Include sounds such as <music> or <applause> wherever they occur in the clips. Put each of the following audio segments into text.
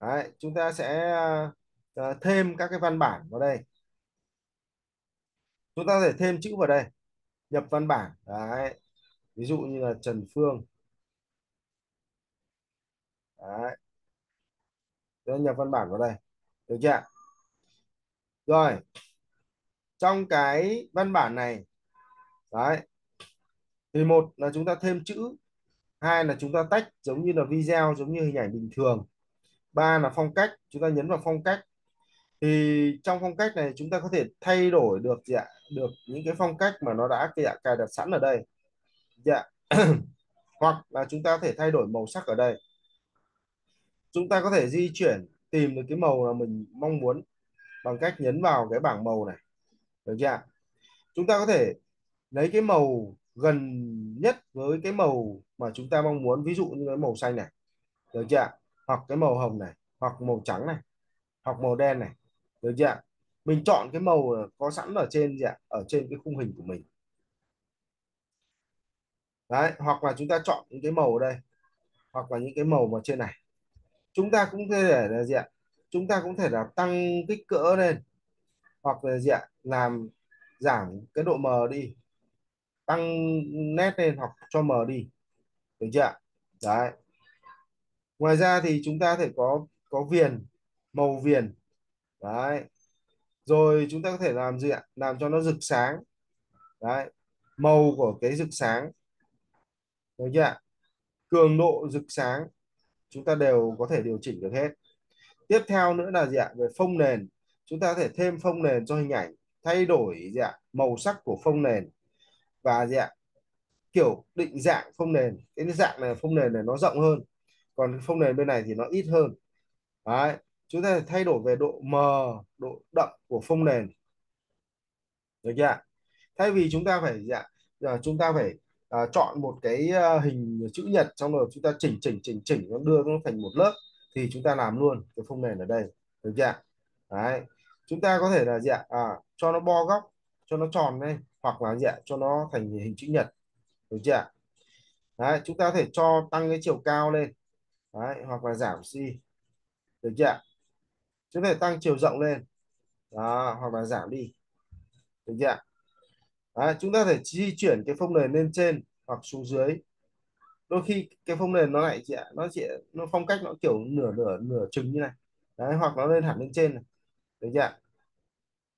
Đấy, chúng ta sẽ uh, thêm các cái văn bản vào đây. Chúng ta có thể thêm chữ vào đây nhập văn bản. Đấy ví dụ như là Trần Phương. Đấy. Chúng ta nhập văn bản vào đây được chưa rồi trong cái văn bản này đấy thì một là chúng ta thêm chữ hai là chúng ta tách giống như là video giống như hình ảnh bình thường ba là phong cách chúng ta nhấn vào phong cách. Thì trong phong cách này chúng ta có thể thay đổi được dạ được những cái phong cách mà nó đã dạ, cài đặt sẵn ở đây. Dạ. <clears throat> Hoặc là chúng ta có thể thay đổi màu sắc ở đây. Chúng ta có thể di chuyển tìm được cái màu mà mình mong muốn bằng cách nhấn vào cái bảng màu này. Được chưa chúng ta có thể lấy cái màu gần nhất với cái màu mà chúng ta mong muốn. Ví dụ như cái màu xanh này. Được chưa hoặc cái màu hồng này, hoặc màu trắng này, hoặc màu đen này. Được chưa mình chọn cái màu có sẵn ở trên gì ạ? Ở trên cái khung hình của mình. Đấy, hoặc là chúng ta chọn những cái màu ở đây, hoặc là những cái màu mà trên này. Chúng ta cũng có thể là gì ạ? Chúng ta cũng thể là tăng kích cỡ lên, hoặc là gì ạ? Làm giảm cái độ mờ đi. Tăng nét lên hoặc cho mờ đi. Được chưa đấy ngoài ra thì chúng ta có thể có có viền, màu viền. Đấy. Rồi chúng ta có thể làm gì ạ? Làm cho nó rực sáng. Đấy. Màu của cái rực sáng. Được chưa cường độ rực sáng, chúng ta đều có thể điều chỉnh được hết. Tiếp theo nữa là gì ạ? Về phông nền. Chúng ta có thể thêm phông nền cho hình ảnh, thay đổi gì ạ? Màu sắc của phông nền. Và gì ạ? Kiểu định dạng phông nền. Cái dạng này phông nền này nó rộng hơn còn phông nền bên này thì nó ít hơn. Đấy chúng ta thay đổi về độ mờ độ đậm của phông nền. Được chưa thay vì chúng ta phải dạ chúng ta phải à, chọn một cái ờ, hình chữ nhật xong rồi chúng ta chỉnh chỉnh chỉnh chỉnh nó đưa nó thành một lớp thì chúng ta làm luôn cái phông nền ở đây. Được chưa đấy chúng ta có thể là dạ à, cho nó bo góc cho nó tròn lên hoặc là dạ cho nó thành hình chữ nhật. Được chưa đấy chúng ta có thể cho tăng cái chiều cao lên đấy hoặc là giảm đi được chưa chúng ta thể tăng chiều rộng lên. Đó, hoặc là giảm đi. Được chưa đấy, chúng ta thể di chuyển cái phông nền lên trên hoặc xuống dưới. Đôi khi cái phông nền nó lại chị ạ nó chị nó phong cách nó kiểu nửa nửa nửa chừng như này. Đấy hoặc nó lên hẳn lên trên này. Được chưa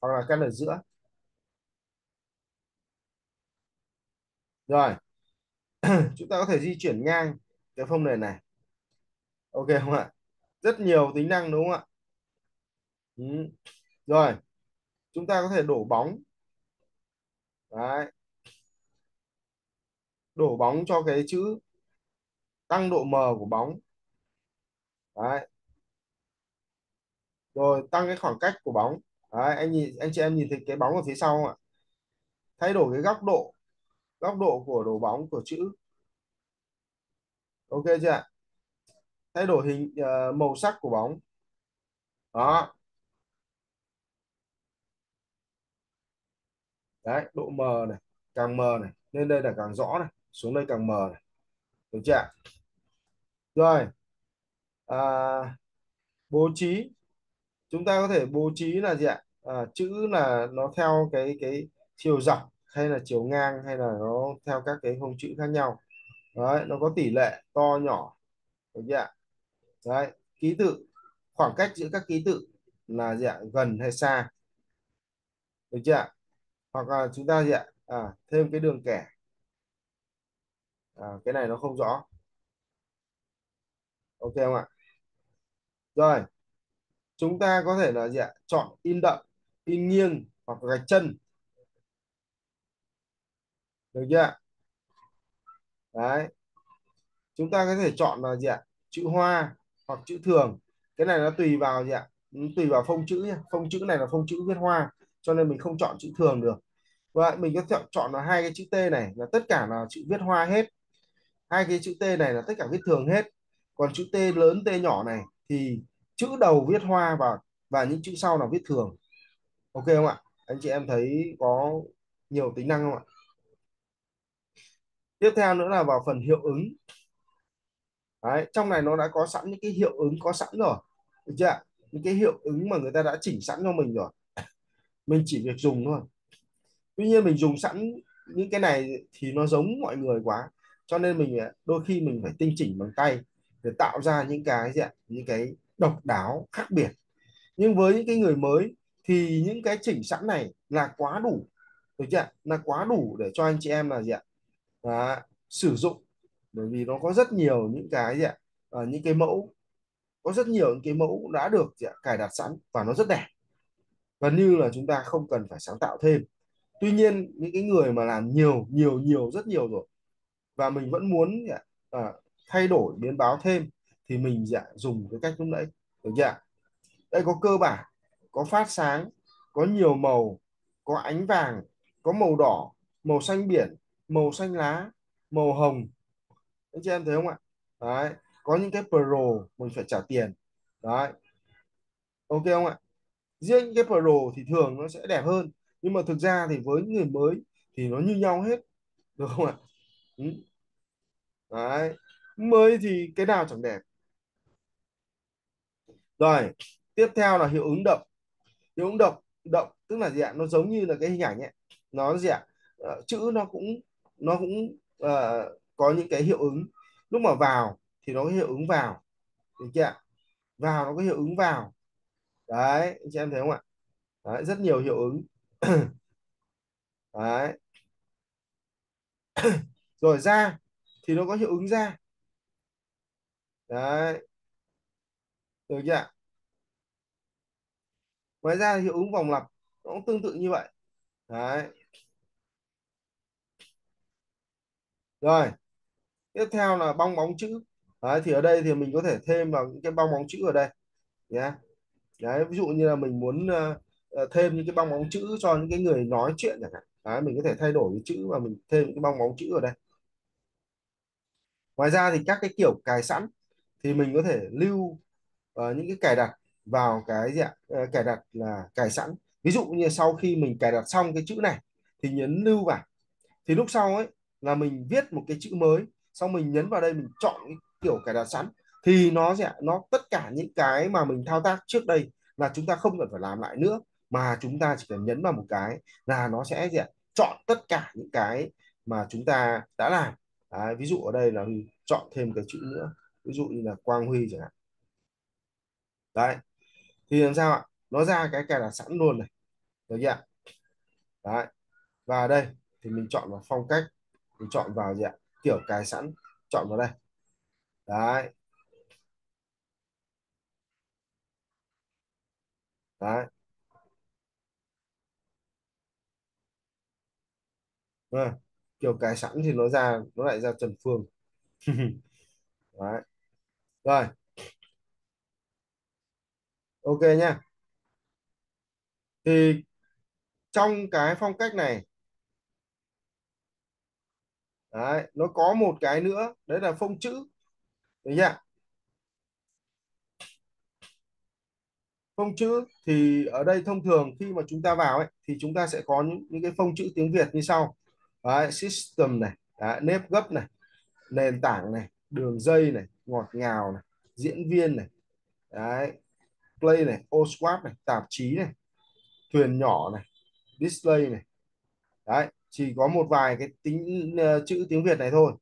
hoặc là căn ở giữa. Rồi. <clears throat> Chúng ta có thể di chuyển ngang cái phông nền này ok không ạ? Rất nhiều tính năng đúng không ạ? Ừ. rồi. Chúng ta có thể đổ bóng. Đấy. Đổ bóng cho cái chữ tăng độ mờ của bóng. Đấy. Rồi, tăng cái khoảng cách của bóng. Đấy, anh nhìn, anh chị em nhìn thấy cái bóng ở phía sau không ạ? Thay đổi cái góc độ góc độ của đổ bóng của chữ. Ok chưa ạ? Thay đổi hình uh, màu sắc của bóng. Đó. Đấy độ mờ này càng mờ này lên đây là càng rõ này xuống đây càng mờ này. Được chưa rồi. À, bố trí. Chúng ta có thể bố trí là gì ạ? À, chữ là nó theo cái cái chiều dọc hay là chiều ngang hay là nó theo các cái phông chữ khác nhau. Đấy nó có tỷ lệ to nhỏ. Được chưa ạ? Đấy ký tự. Khoảng cách giữa các ký tự là gì ạ? Gần hay xa? Được chưa ạ? Hoặc là chúng ta gì ạ? À, thêm cái đường kẻ. À, cái này nó không rõ. Ok không ạ? Rồi chúng ta có thể là gì ạ? Chọn in đậm in nghiêng hoặc gạch chân. Được chưa ạ? Đấy. Chúng ta có thể chọn là gì ạ? Chữ hoa hoặc chữ thường. Cái này nó tùy vào gì ạ? Tùy vào phông chữ nhé phông chữ này là phông chữ viết hoa, cho nên mình không chọn chữ thường được. Vậy mình có chọn chọn là hai cái chữ T này là tất cả là chữ viết hoa hết. Hai cái chữ T này là tất cả viết thường hết. Còn chữ T lớn, T nhỏ này thì chữ đầu viết hoa và và những chữ sau là viết thường. Ok không ạ? Anh chị em thấy có nhiều tính năng không ạ? Tiếp theo nữa là vào phần hiệu ứng. Đấy, trong này nó đã có sẵn những cái hiệu ứng có sẵn rồi. Được chưa những cái hiệu ứng mà người ta đã chỉnh sẵn cho mình rồi. <coughs> Mình chỉ việc dùng thôi. Tuy nhiên mình dùng sẵn những cái này thì nó giống mọi người quá. Cho nên mình à, đôi khi mình phải tinh chỉnh bằng tay để tạo ra những cái gì ạ? Những cái độc đáo khác biệt. Nhưng với những cái người mới thì những cái chỉnh sẵn này là quá đủ. Được chưa là quá đủ để cho anh chị em là gì ạ? Đó, sử dụng bởi vì nó có rất nhiều những cái gì ạ? À, những cái mẫu có rất nhiều những cái mẫu đã được gì ạ? cài đặt sẵn và nó rất đẹp. Gần như là chúng ta không cần phải sáng tạo thêm. Tuy nhiên những cái người mà làm nhiều nhiều nhiều rất nhiều rồi và mình vẫn muốn à, thay đổi biến báo thêm thì mình dạ, dùng cái cách lúc nãy. Được chưa đây có cơ bản có phát sáng có nhiều màu có ánh vàng có màu đỏ màu xanh biển màu xanh lá màu hồng anh chị em thấy không ạ? Đấy có những cái pro mình phải trả tiền. Đấy. Ok không ạ? Riêng cái pro thì thường nó sẽ đẹp hơn. Nhưng mà thực ra thì với những người mới thì nó như nhau hết. Được không ạ? Ừ. đấy. Mới thì cái nào chẳng đẹp? Rồi tiếp theo là hiệu ứng động. Hiệu ứng động động tức là gì ạ? Nó giống như là cái hình ảnh ấy. Nó gì ạ? Ờ, chữ nó cũng nó cũng uh, có những cái hiệu ứng lúc mà vào thì nó có hiệu ứng vào được chưa vào nó có hiệu ứng vào. Đấy anh chị em thấy không ạ? Đấy, rất nhiều hiệu ứng. <coughs> Đấy. <coughs> Rồi ra thì nó có hiệu ứng ra đấy. Được chưa ngoài ra hiệu ứng vòng lặp nó cũng tương tự như vậy. Đấy. Rồi tiếp theo là bong bóng chữ. Đấy, thì ở đây thì mình có thể thêm vào những cái bong bóng chữ ở đây. Nhé đấy ví dụ như là mình muốn uh, thêm những cái bong bóng chữ cho những cái người nói chuyện chẳng hạn. Đấy, mình có thể thay đổi cái chữ và mình thêm những cái bong bóng chữ ở đây. Ngoài ra thì các cái kiểu cài sẵn thì mình có thể lưu uh, những cái cài đặt vào cái gì ạ? Uh, cài đặt là cài sẵn. Ví dụ như sau khi mình cài đặt xong cái chữ này thì nhấn lưu vào thì lúc sau ấy là mình viết một cái chữ mới xong mình nhấn vào đây mình chọn cái kiểu cài đặt sẵn. Thì nó sẽ nó tất cả những cái mà mình thao tác trước đây là chúng ta không cần phải làm lại nữa mà chúng ta chỉ cần nhấn vào một cái là nó sẽ gì ạ? chọn tất cả những cái mà chúng ta đã làm. Đấy, ví dụ ở đây là Huy chọn thêm cái chữ nữa ví dụ như là Quang Huy chẳng hạn. Đấy thì làm sao ạ? Nó ra cái cài đặt sẵn luôn này. Được chưa đấy và đây thì mình chọn vào phong cách mình chọn vào gì ạ? Kiểu cài sẵn chọn vào đây. Đấy. Đấy. À, kiểu cài sẵn thì nó ra nó lại ra Trần Phương. <laughs> Đấy. Rồi. Ok nhá. Thì trong cái phong cách này đấy, nó có một cái nữa đấy là phông chữ. Được chưa? Phông chữ thì ở đây thông thường khi mà chúng ta vào ấy thì chúng ta sẽ có những, những cái phông chữ tiếng Việt như sau. Đấy, system này đấy, nếp gấp này nền tảng này đường dây này ngọt ngào này diễn viên này đấy play này ô này tạp chí này thuyền nhỏ này display này. Đấy chỉ có một vài cái tính uh, chữ tiếng Việt này thôi.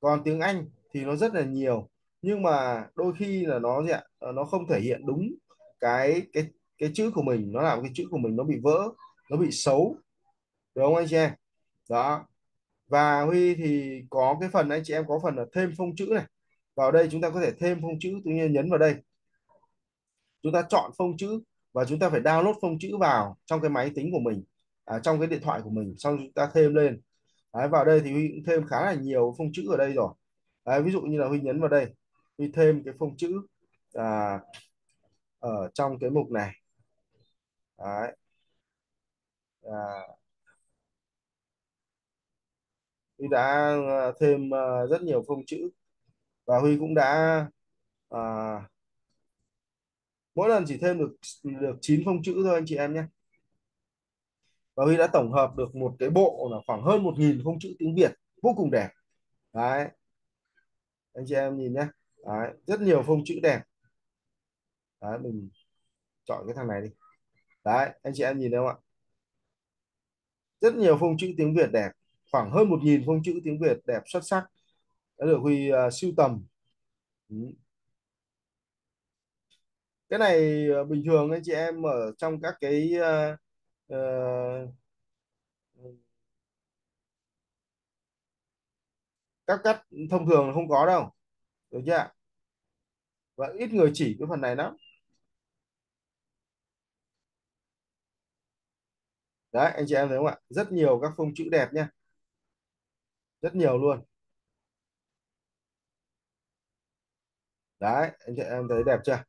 Còn tiếng Anh thì nó rất là nhiều nhưng mà đôi khi là nó gì ạ? Ờ, nó không thể hiện đúng cái cái cái chữ của mình nó làm cái chữ của mình nó bị vỡ nó bị xấu. Được không anh chị em? Đó. Và Huy thì có cái phần anh chị em có phần là thêm phông chữ này. Vào đây chúng ta có thể thêm phông chữ tự nhiên nhấn vào đây. Chúng ta chọn phông chữ và chúng ta phải download phông chữ vào trong cái máy tính của mình à, trong cái điện thoại của mình xong chúng ta thêm lên. Đấy, vào đây thì Huy cũng thêm khá là nhiều phông chữ ở đây rồi. Đấy, ví dụ như là Huy nhấn vào đây Huy thêm cái phông chữ à, ở trong cái mục này. Đấy. À, Huy đã à, thêm à, rất nhiều phông chữ. Và Huy cũng đã à, mỗi lần chỉ thêm được được 9 phông chữ thôi anh chị em nhé và Huy đã tổng hợp được một cái bộ là khoảng hơn 1.000 phông chữ tiếng Việt vô cùng đẹp. Đấy. Anh chị em nhìn nhé đấy. rất nhiều phông chữ đẹp. Đấy mình chọn cái thằng này đi. Đấy anh chị em nhìn thấy không ạ? Rất nhiều phông chữ tiếng Việt đẹp. Khoảng hơn một nghìn phông chữ tiếng Việt đẹp xuất sắc. Đã được Huy uh, sưu tầm. Ừ. cái này uh, bình thường anh chị em ở trong các cái uh, uh, các cắt thông thường không có đâu được chưa ạ? Và ít người chỉ cái phần này lắm. Đấy anh chị em thấy không ạ? Rất nhiều các phông chữ đẹp nhá rất nhiều luôn. Đấy anh chị em thấy đẹp chưa?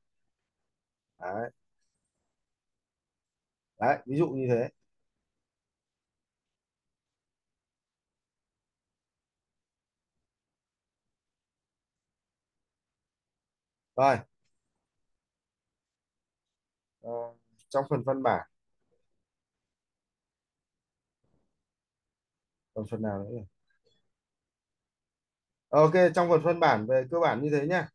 Đấy đấy ví dụ như thế. Rồi. À, trong phần văn bản. Còn phần nào nữa ok trong phần văn bản về cơ bản như thế nhá.